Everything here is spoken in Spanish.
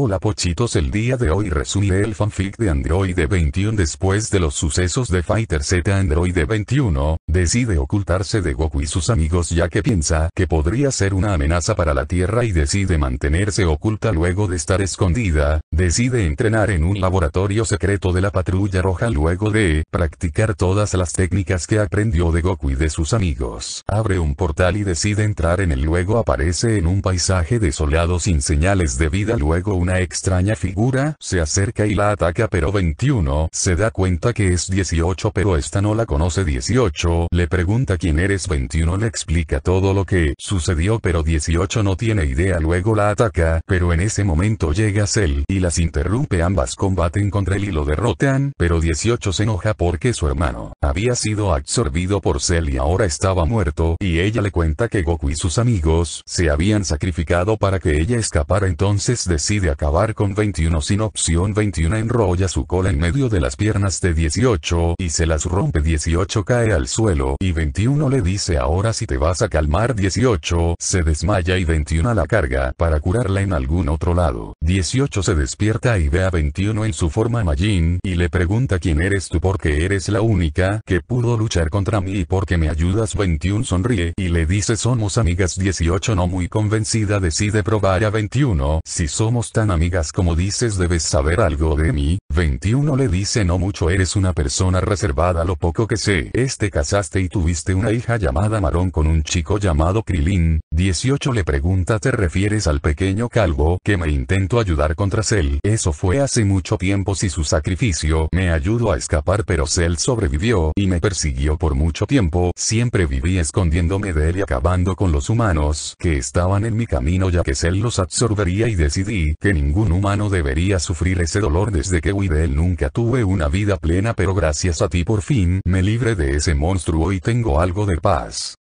Hola pochitos el día de hoy resumiré el fanfic de Android 21 después de los sucesos de Fighter Z Android 21, decide ocultarse de Goku y sus amigos ya que piensa que podría ser una amenaza para la Tierra y decide mantenerse oculta luego de estar escondida, decide entrenar en un laboratorio secreto de la patrulla roja luego de practicar todas las técnicas que aprendió de Goku y de sus amigos. Abre un portal y decide entrar en él luego aparece en un paisaje desolado sin señales de vida luego un una extraña figura se acerca y la ataca pero 21 se da cuenta que es 18 pero esta no la conoce 18 le pregunta quién eres 21 le explica todo lo que sucedió pero 18 no tiene idea luego la ataca pero en ese momento llega Cell y las interrumpe ambas combaten contra él y lo derrotan pero 18 se enoja porque su hermano había sido absorbido por Cell y ahora estaba muerto y ella le cuenta que Goku y sus amigos se habían sacrificado para que ella escapara entonces decide acabar con 21 sin opción 21 enrolla su cola en medio de las piernas de 18 y se las rompe 18 cae al suelo y 21 le dice ahora si te vas a calmar 18 se desmaya y 21 la carga para curarla en algún otro lado. 18 se despierta y ve a 21 en su forma Majin y le pregunta quién eres tú porque eres la única que pudo luchar contra mí y porque me ayudas 21 sonríe y le dice somos amigas 18 no muy convencida decide probar a 21 si somos tan amigas como dices debes saber algo de mí, 21 le dice no mucho eres una persona reservada lo poco que sé. Es te casaste y tuviste una hija llamada Marón con un chico llamado Krilin, 18 le pregunta te refieres al pequeño calvo que me intentó ayudar contra Cell, eso fue hace mucho tiempo si su sacrificio me ayudó a escapar pero Cell sobrevivió y me persiguió por mucho tiempo, siempre viví escondiéndome de él y acabando con los humanos que estaban en mi camino ya que Cell los absorbería y decidí que ningún humano debería sufrir ese dolor desde que de él nunca tuve una vida plena pero gracias a ti por fin me libre de ese monstruo y tengo algo de paz.